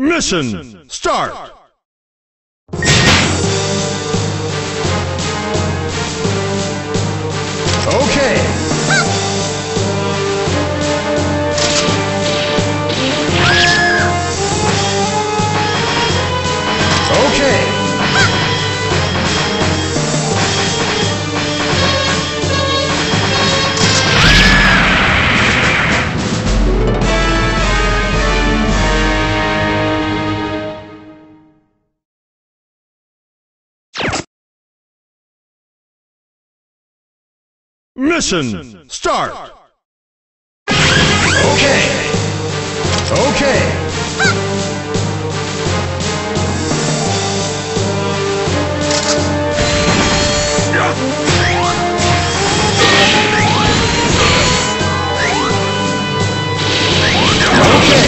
Mission start! Mission start! Okay. Okay. Okay.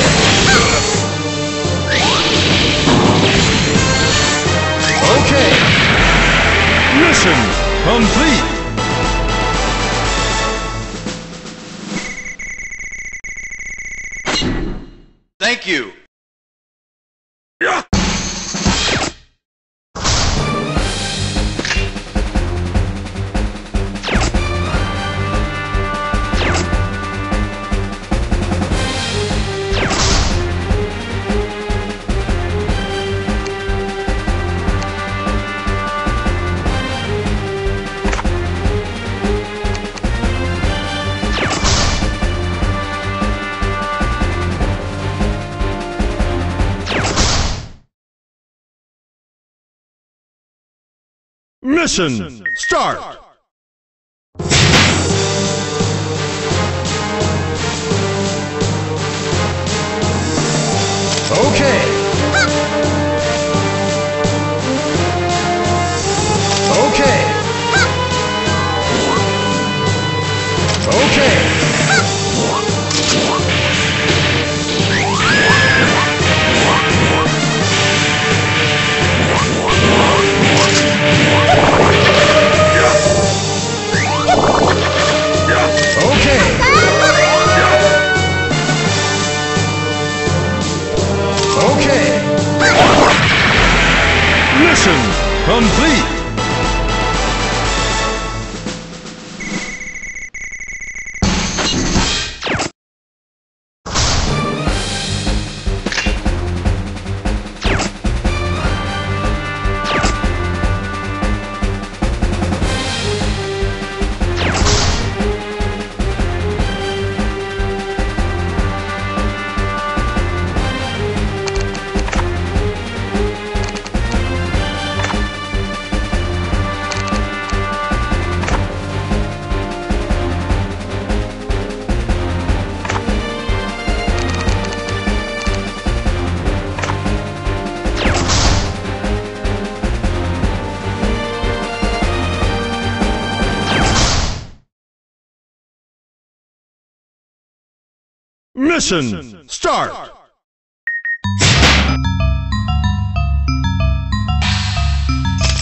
Okay. Mission complete! Thank you. Mission start! Mission complete! Mission start!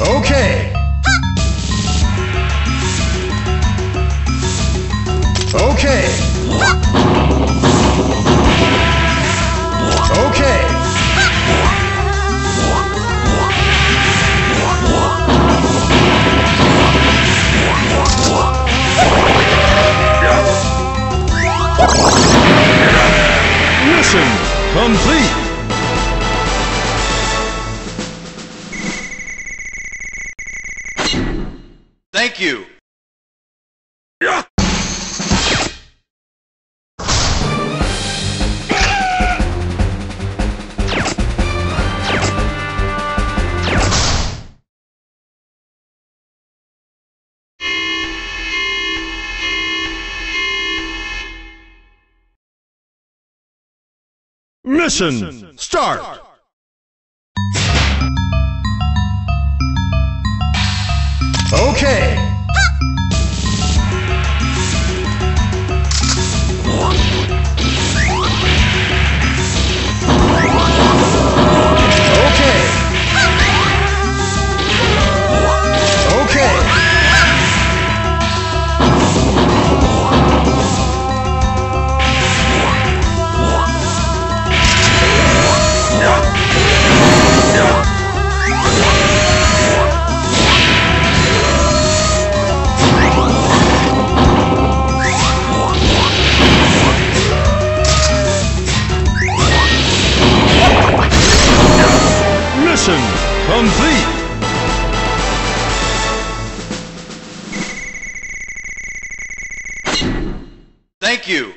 Okay. Complete! Mission start! Okay. Mission complete! Thank you.